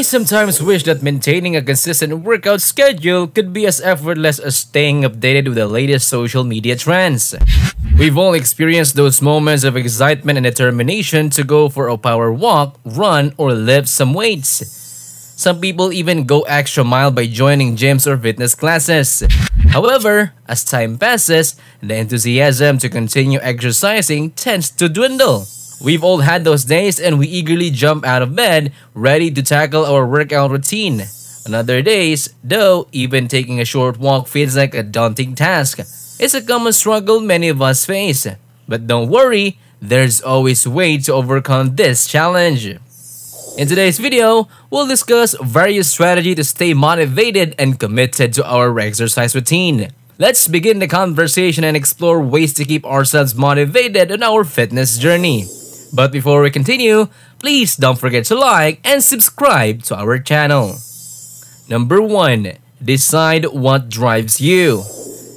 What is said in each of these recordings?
I sometimes wish that maintaining a consistent workout schedule could be as effortless as staying updated with the latest social media trends. We've all experienced those moments of excitement and determination to go for a power walk, run, or lift some weights. Some people even go extra mile by joining gyms or fitness classes. However, as time passes, the enthusiasm to continue exercising tends to dwindle. We've all had those days and we eagerly jump out of bed, ready to tackle our workout routine. On other days, though, even taking a short walk feels like a daunting task. It's a common struggle many of us face. But don't worry, there's always a way to overcome this challenge. In today's video, we'll discuss various strategies to stay motivated and committed to our exercise routine. Let's begin the conversation and explore ways to keep ourselves motivated on our fitness journey. But before we continue, please don't forget to like and subscribe to our channel. Number 1. Decide what drives you.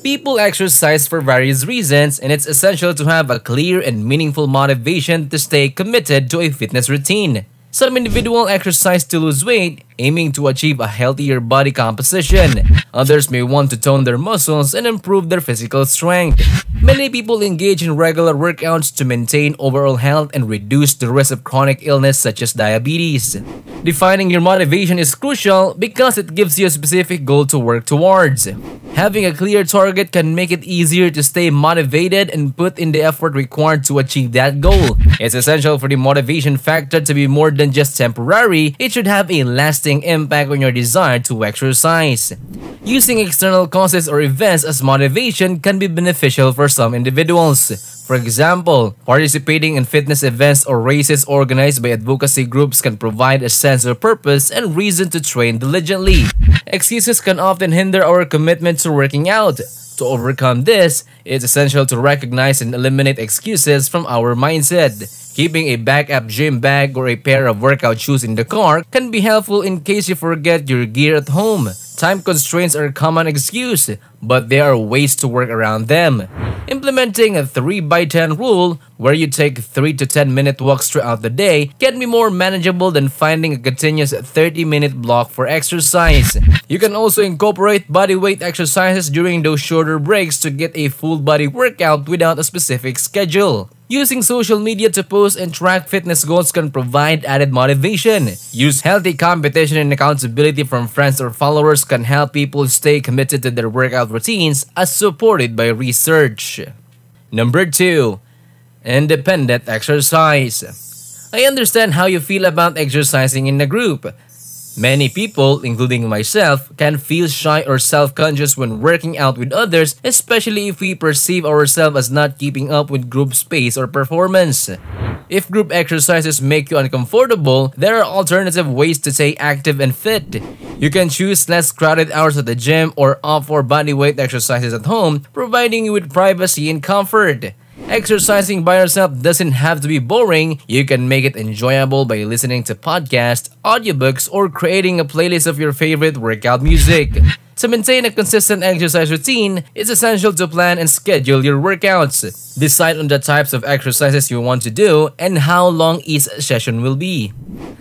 People exercise for various reasons and it's essential to have a clear and meaningful motivation to stay committed to a fitness routine. Some individuals exercise to lose weight, aiming to achieve a healthier body composition. Others may want to tone their muscles and improve their physical strength. Many people engage in regular workouts to maintain overall health and reduce the risk of chronic illness such as diabetes. Defining your motivation is crucial because it gives you a specific goal to work towards. Having a clear target can make it easier to stay motivated and put in the effort required to achieve that goal. It's essential for the motivation factor to be more than just temporary, it should have a lasting impact on your desire to exercise. Using external causes or events as motivation can be beneficial for some individuals. For example, participating in fitness events or races organized by advocacy groups can provide a sense of purpose and reason to train diligently. Excuses can often hinder our commitment to working out. To overcome this, it's essential to recognize and eliminate excuses from our mindset. Keeping a backup gym bag or a pair of workout shoes in the car can be helpful in case you forget your gear at home. Time constraints are a common excuse, but there are ways to work around them. Implementing a 3x10 rule, where you take 3 to 10 minute walks throughout the day, can be more manageable than finding a continuous 30 minute block for exercise. You can also incorporate body weight exercises during those shorter breaks to get a full body workout without a specific schedule. Using social media to post and track fitness goals can provide added motivation. Use healthy competition and accountability from friends or followers can help people stay committed to their workout routines as supported by research. Number 2. Independent exercise. I understand how you feel about exercising in a group. Many people, including myself, can feel shy or self-conscious when working out with others, especially if we perceive ourselves as not keeping up with group space or performance. If group exercises make you uncomfortable, there are alternative ways to stay active and fit. You can choose less crowded hours at the gym or opt for bodyweight exercises at home, providing you with privacy and comfort. Exercising by yourself doesn't have to be boring. You can make it enjoyable by listening to podcasts, audiobooks, or creating a playlist of your favorite workout music. To maintain a consistent exercise routine, it's essential to plan and schedule your workouts. Decide on the types of exercises you want to do and how long each session will be.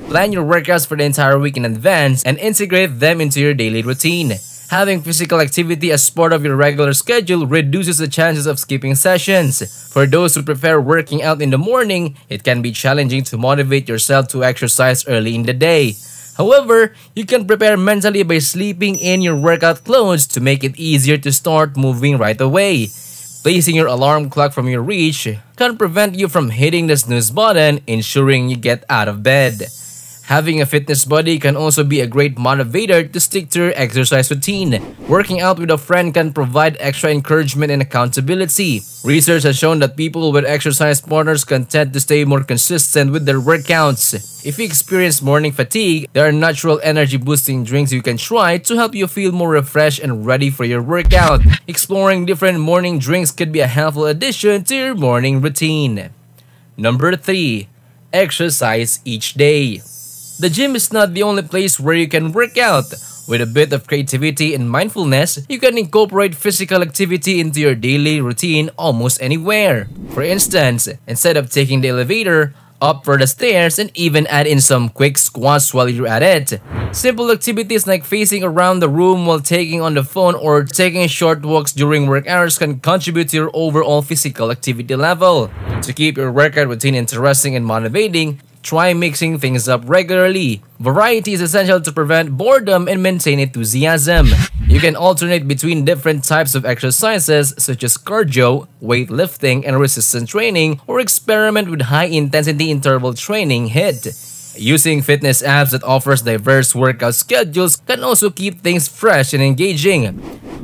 Plan your workouts for the entire week in advance and integrate them into your daily routine. Having physical activity as part of your regular schedule reduces the chances of skipping sessions. For those who prefer working out in the morning, it can be challenging to motivate yourself to exercise early in the day. However, you can prepare mentally by sleeping in your workout clothes to make it easier to start moving right away. Placing your alarm clock from your reach can prevent you from hitting the snooze button, ensuring you get out of bed. Having a fitness buddy can also be a great motivator to stick to your exercise routine. Working out with a friend can provide extra encouragement and accountability. Research has shown that people with exercise partners can tend to stay more consistent with their workouts. If you experience morning fatigue, there are natural energy boosting drinks you can try to help you feel more refreshed and ready for your workout. Exploring different morning drinks could be a helpful addition to your morning routine. Number 3. Exercise each day. The gym is not the only place where you can work out. With a bit of creativity and mindfulness, you can incorporate physical activity into your daily routine almost anywhere. For instance, instead of taking the elevator, up for the stairs, and even add in some quick squats while you're at it. Simple activities like facing around the room while taking on the phone or taking short walks during work hours can contribute to your overall physical activity level. To keep your workout routine interesting and motivating, try mixing things up regularly. Variety is essential to prevent boredom and maintain enthusiasm. You can alternate between different types of exercises such as cardio, weightlifting, and resistance training, or experiment with high-intensity interval training HIIT. Using fitness apps that offers diverse workout schedules can also keep things fresh and engaging.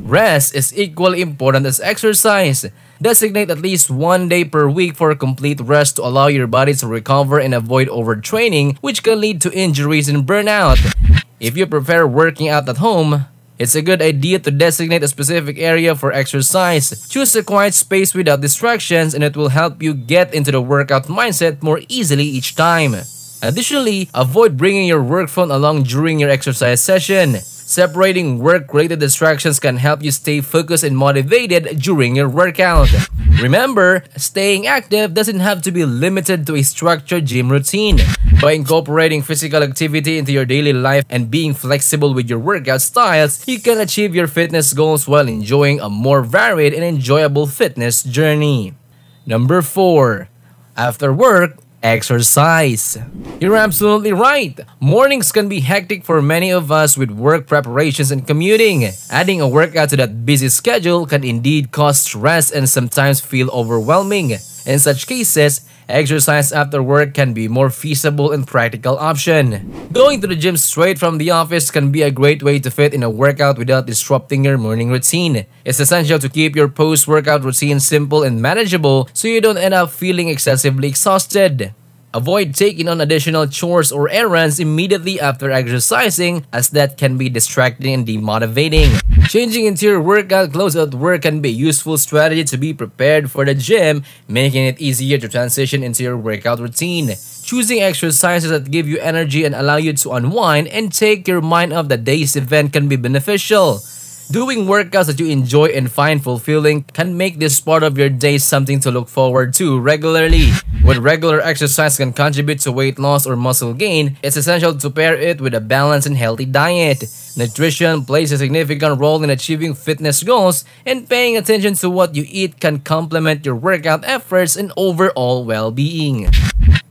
Rest is equally important as exercise. Designate at least one day per week for complete rest to allow your body to recover and avoid overtraining, which can lead to injuries and burnout. If you prefer working out at home, it's a good idea to designate a specific area for exercise. Choose a quiet space without distractions and it will help you get into the workout mindset more easily each time. Additionally, avoid bringing your work phone along during your exercise session. Separating work-related distractions can help you stay focused and motivated during your workout. Remember, staying active doesn't have to be limited to a structured gym routine. By incorporating physical activity into your daily life and being flexible with your workout styles, you can achieve your fitness goals while enjoying a more varied and enjoyable fitness journey. Number 4. After work, exercise. You're absolutely right. Mornings can be hectic for many of us with work preparations and commuting. Adding a workout to that busy schedule can indeed cause stress and sometimes feel overwhelming. In such cases, exercise after work can be more feasible and practical option. Going to the gym straight from the office can be a great way to fit in a workout without disrupting your morning routine. It's essential to keep your post-workout routine simple and manageable so you don't end up feeling excessively exhausted. Avoid taking on additional chores or errands immediately after exercising as that can be distracting and demotivating. Changing into your workout clothes at work can be a useful strategy to be prepared for the gym, making it easier to transition into your workout routine. Choosing exercises that give you energy and allow you to unwind and take your mind off the day's event can be beneficial. Doing workouts that you enjoy and find fulfilling can make this part of your day something to look forward to regularly. When regular exercise can contribute to weight loss or muscle gain, it's essential to pair it with a balanced and healthy diet. Nutrition plays a significant role in achieving fitness goals, and paying attention to what you eat can complement your workout efforts and overall well-being.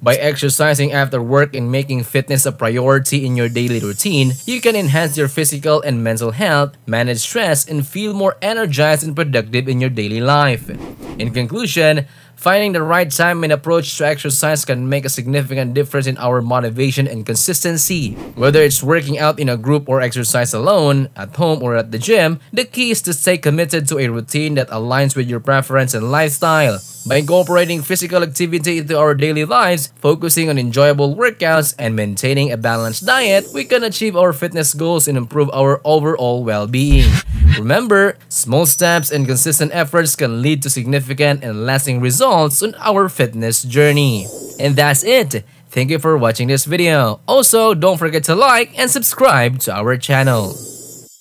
By exercising after work and making fitness a priority in your daily routine, you can enhance your physical and mental health, manage stress, and feel more energized and productive in your daily life. In conclusion, Finding the right time and approach to exercise can make a significant difference in our motivation and consistency. Whether it's working out in a group or exercise alone, at home or at the gym, the key is to stay committed to a routine that aligns with your preference and lifestyle. By incorporating physical activity into our daily lives, focusing on enjoyable workouts, and maintaining a balanced diet, we can achieve our fitness goals and improve our overall well-being. Remember, small steps and consistent efforts can lead to significant and lasting results on our fitness journey. And that's it. Thank you for watching this video. Also, don't forget to like and subscribe to our channel.